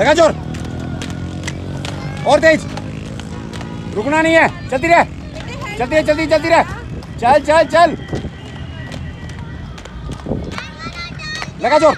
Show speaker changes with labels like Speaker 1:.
Speaker 1: लगा ज़ोर। और तेज। रुकना नहीं है। चलती रह। चलती रह, चलती चलती रह। चल चल चल। लगा ज़ोर।